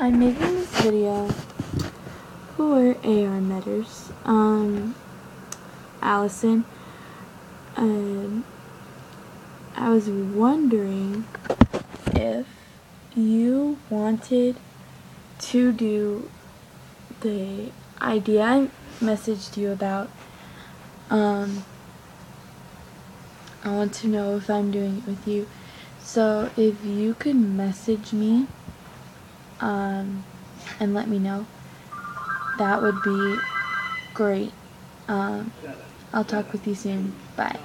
I'm making this video for Armeadors. Um, Allison. Um, I was wondering if you wanted to do the idea I messaged you about. Um, I want to know if I'm doing it with you. So if you could message me um, and let me know, that would be great. Um, I'll talk with you soon. Bye.